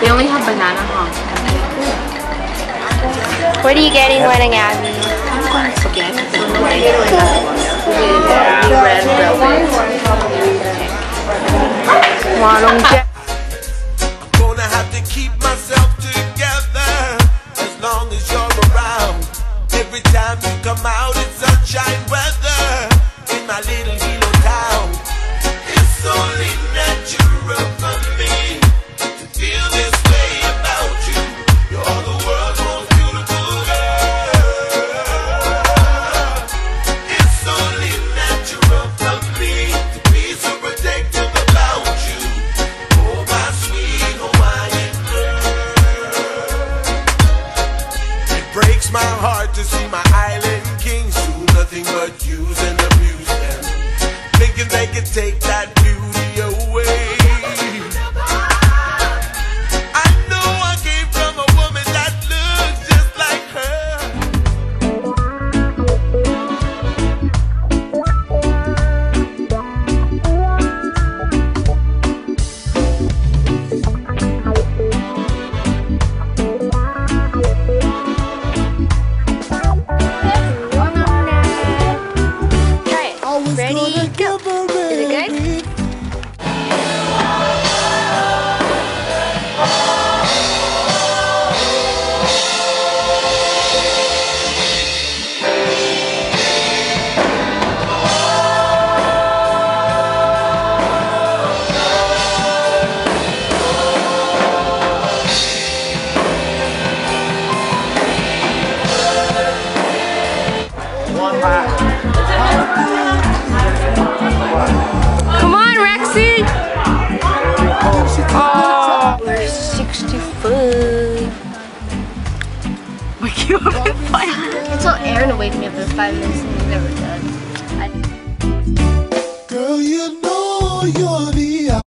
They only have banana huh? What are you getting, wedding Abby? I'm going spaghetti. As long as you're around Every time you come out it's sunshine to see my island kings do nothing but use and abuse them. Thinking they can take Wake you up at five. Told Aaron wake me up in five minutes and he never does.